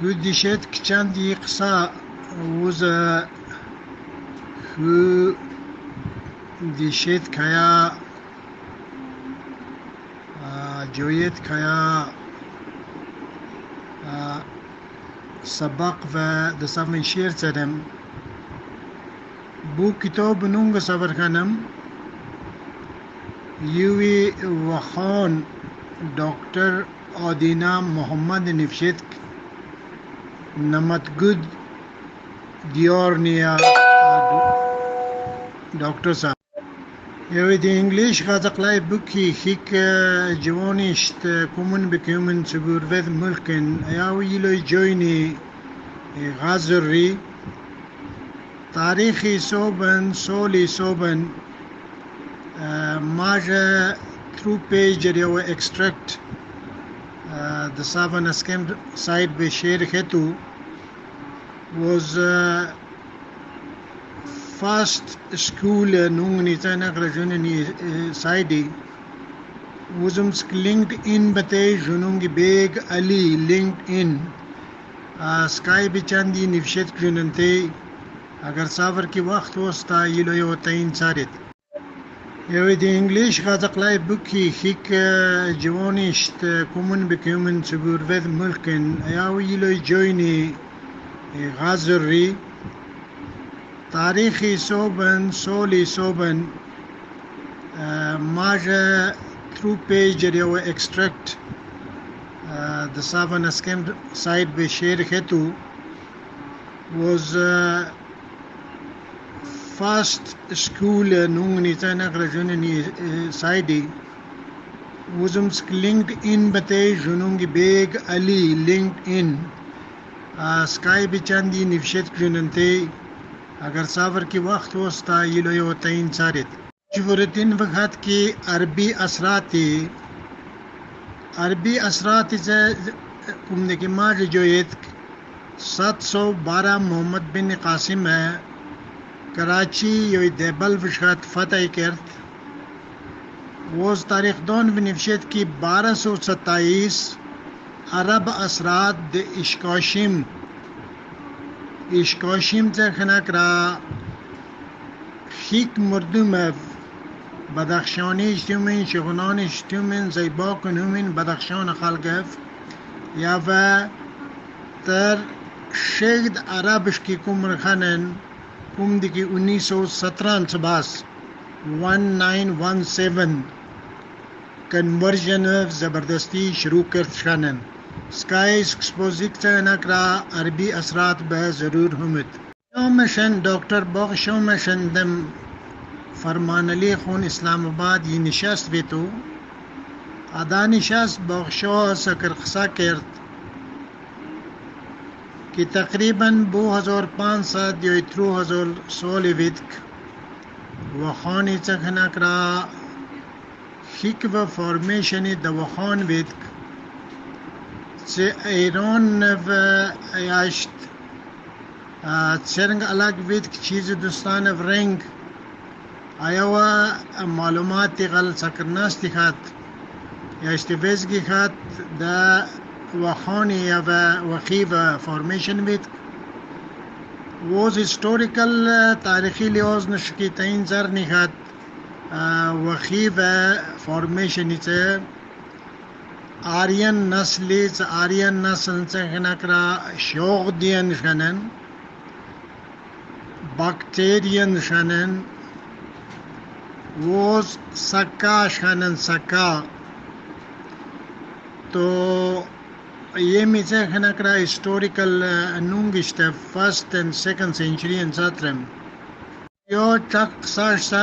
Hüdişet kçandi kısa uza hü dişet kaya جویت کیا سبق و دسام شیر سرم بو کتاب نونگ سبر کنم یوی وخان دکتر آدینا محمد نفشت نمت گد دیورنیا ڈاکٹر صاحب UV the English غازقلای بوکی خیک جوانیشت common بکومن سبور with ملکن یاوی یلوی جوینی غازری تاریخی صوبن سولی صوبن ماجه through page area extract uh, the seven scam site be share hetu was uh, first school nung ni tana grajun ni side وزم لنکڈ ان بتے جنونگی بیگ علی لنکڈ ان سکائی بچاندی نفشت جننتے اگر سافر کی وقت وستا یلو یو تین سارت Jag vet English gaat ik lei uh, boekje gek gewoonist uh, komen bekomen te gurvet mulken. Ja, we jullie joini gazuri. تاریخی صوبن سولی صوبن ماجه ترو پیجر یو اکسترکت د ساون اسکم سایت به شیر خطو was uh, first school nung ni tana grajun ni side وزم لنکڈ ان بتے جنونگی بیگ علی لنکڈ ان سکائی بچاندی نفشت جننتے اگر سافر کی وقت وستا یلو یو تین سارت جورتین وقت کی عربی اثرات عربی اثرات سے کمنے کی ماج جویت سات سو بارہ محمد بن قاسم ہے کراچی یوی دیبل وشخت فتح کرت وز تاریخ دون بنفشت کی بارہ سو ستائیس عرب اثرات د اشکاشم اشکاشم سے خنک را خیک مردم بدخشانی اشتومن شغنان اشتومن زیباک نومن بدخشان خلقف یا و تر شید عربش کی کمر خنن کم دیکی انیس سو سترہ Subash one nine one seven conversion زبردستی شروع کرد شانن۔ سکائی ایکسپوزیک عربی اثرات به ضرور همت شومشن ڈاکٹر باغ شومشن دم فرمان علی خون اسلام آباد یہ نشست بھی تو۔ ادا نشست باغ شو سکر خسا ki takriben bu 1500 ya 3000 soli vidk Vakhani Chakhanakra Hikva formationi da Vakhan vidk چې ایران نو ایاشت چرنګ الګ وید چیز دوستانه ورنګ ایوا معلومات غل سکرناست خات یاشت وزګی خات د وخانی یا و فارمیشن ودک ووز تاریخی لحاظ نشکی تین زر نخد وخی و فارمیشنی چه نسلی چه آریان نسل چه خنکرا شوق دین شنن باکتیرین شنن ووز سکا شنن سکا تو یہ میچے خنکرا ہسٹوریکل نونگشت فرسٹ اینڈ سیکنڈ سینچری ان ساترم یو چک ساش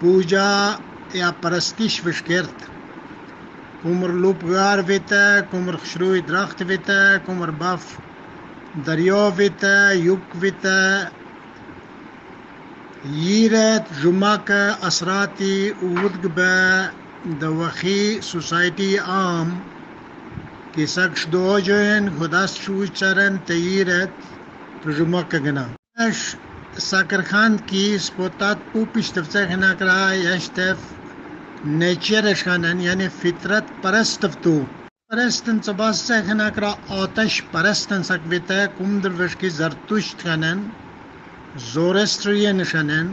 پوجا یا پرستش وشکرت کمر لوپگار ویتا کمر خشروی درخت ویتا کمر باف دریا ویتا یوک ویتا ییرت جمعک اثراتی ودگ به دوخی سوسایتی عام که سکش دو جوین خداست شوی چرن تیرت جمعک گنا۔ ساکر خان کی سپوتات پوپش تفسه خناکرا یشتف نیچر شانن یعنی فطرت پرستفتو پرستن سباس خناکرا آتش پرستن سکویتا کم دروش کی زرتشت خانن زورسترین شانن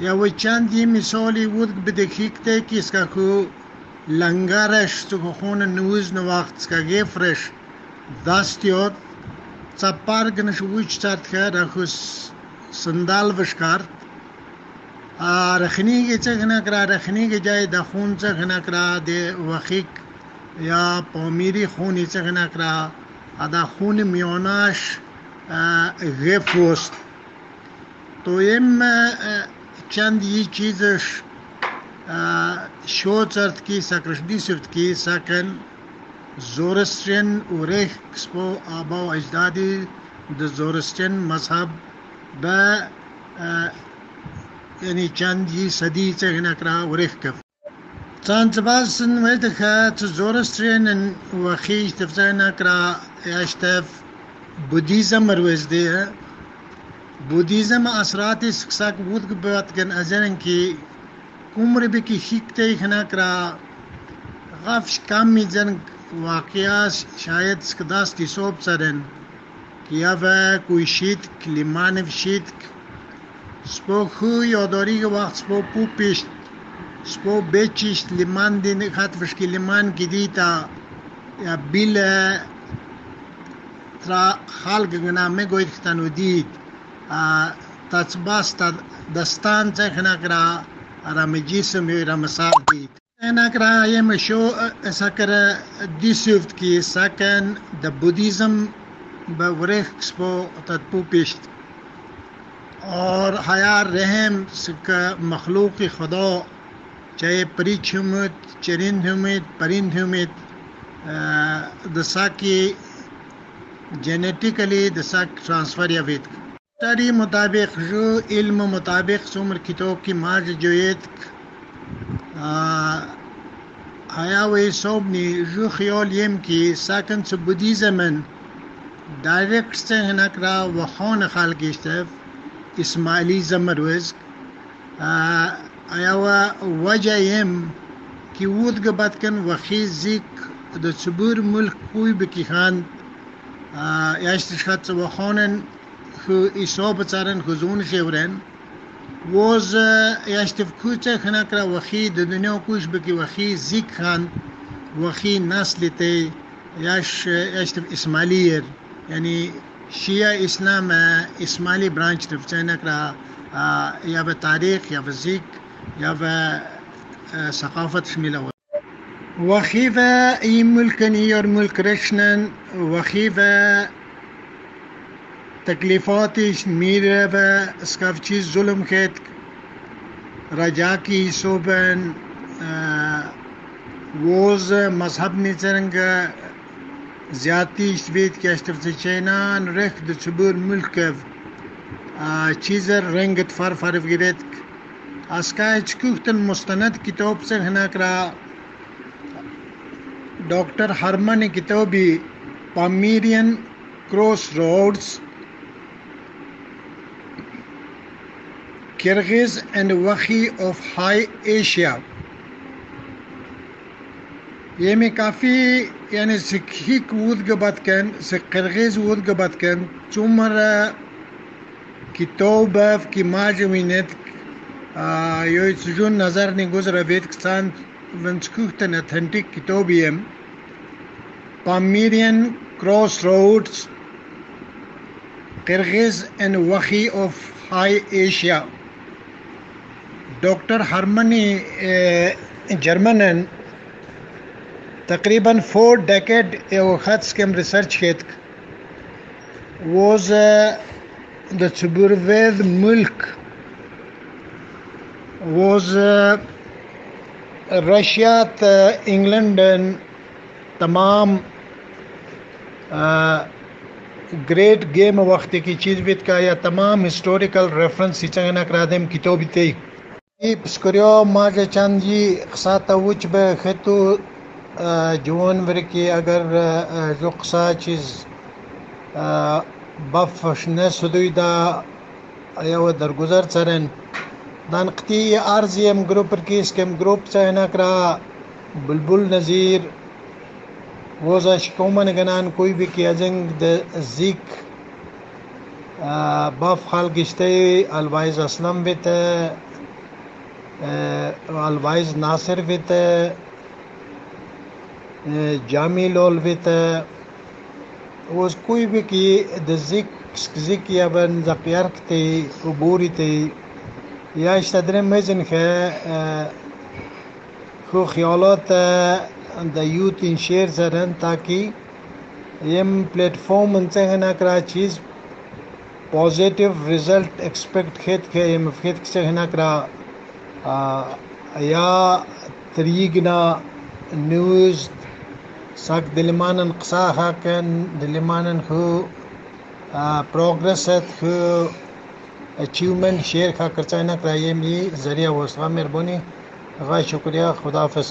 یا وہ چند یہ مثالی ود بدکھیکتے کہ اس کا کو لنگارش تو خون نوز نواقت کا گیفرش داستیوت ژپار گنش وچ چات خیر رخس سندال وشکار رخنی کے چکھنا کرا، رخنی کے جائے دا خون چکھنا کرا دے وخیق یا پومیری خون چکھنا کرا، ادا خون میوناش غیفوست تو یم چند یہ چیزش شو چرت کی سکرش دی سفت کی، سکن، زورسٹین اورخو آبا و اجدادی د زورسٹین مذہب، ب یعنی چند یہ صدی چکرا ورخ کف۔ چان چباسن ویدخ زورسٹرین وخیش تفزین اکرا یاشتف بدیزم روز دے بدیزم اثرات سک بود بات کن ازن کی کمر بکی شیکتے خنا کرا غفش کم زن واقعہ شاید سکداس کی صوب سرن کیا و کوئی شید کلیمان شید سپو خو یاداری کے وقت سپو پو پیشت سپو بیچیشت لیمان دین خط فشکی لیمان کی دیتا یا بیل ترا خالق گنا گوید ختانو دید تاچباس تا دستان چخنا کرا رام جیسم یو رام سار دید Nakra jem šo sakar disuvt ki sakan da buddhism ba vrech spo tat pupisht اور حیا رحم کا مخلوق خدا چاہے پریچ ہمت، چرند ہمت، پرند ہمت۔ دسا کی جینیٹیکلی دسا ٹرانسفر یا وید تاری مطابق جو علم مطابق سمر کتاب کی مارج جویت آیا وی صوبنی جو خیال یم کی ساکن سو بدیزمن دایرکت سے هناك را وخون خالق اشتف، اسماعیلی زمروز آیا و وجه یم who Esau Batsaran, whose own Chevron, was يشتف كوتا خناكرا وخي د دنیا کوش بکی وخي زیک خان وخي نسل ته یش يشتف اسماعیلیر یعنی شیعه اسلام آه، اسماعیلی برانچ تف چنکرا آه، یا به تاریخ یا به زیک یا به ثقافت شمیل وخيفا رشنن تکلیفاتش میره و اسکاف ظلم خید رجا کی صوبن ووز مذہب نیچرنگ زیادتی اشتویت کی اشتف چینان رخ د چبور ملک چیزر رنگت فر فرف گیرت اسکای چکوختن مستند کتاب سے ہناک را ڈاکٹر ہرمن کتابی Pamirian Crossroads Kyrgyz and Wakhi of High Asia. یہ میں کافی یعنی سکھیک ود گبت کن سکرغیز ود گبت کن، چمر کی توبف کی ماج وینت یو سجون نظر نی گزر بیت کسان ونسکوختن اتھنٹک کی کتابیم پامیرین کراس روڈز Kyrgyz and Wakhi of High Asia. Doctor ہرمنی German, تقریباً فور ڈیکیڈ خط کم ریسرچ کھیت ووز دا چبروید ملک ووز رشیا انگلینڈ تمام گریٹ گیم وقت کی چیز بیت کا یا تمام ہسٹوریکل ریفرنس چنگنا کرا دیم کتابی تی Skurio maje chanji xata wuch be khetu جوان ورکی اگر جو قصا چیز بف شنه سدوی دا ایو درگذر سرن دانقتی آر زی ایم گروپ کی اسکیم گروپ چاہنا کرا بلبل نظیر ووزا شکومن گنان کوئی بھی کی ازنگ د زیک باف خال گشتے الوائز اسلم بیت الوائز ناصر بیت جامی لول بیت وز کوئی بھی کی د زیک یا بن زقیارک تی عبوری تی یا اشتدرم مزن خ خو خیالات د یوت ان شیر زرن تاکہ یم پلیٹ فارم انچنگ نکرا چیز پازیٹیو رزلٹ ایکسپیکٹ کھیت کے یم کھیت سے نکرا یا تریگنا نیوز سک دلمانن قصا حقن دلمانن خو پروگرس خو، اچیومنٹ شیئر کھا کر چاہنا کرائیے می ذریعہ وسلہ مہربانی۔ غا شکریہ خدا حافظ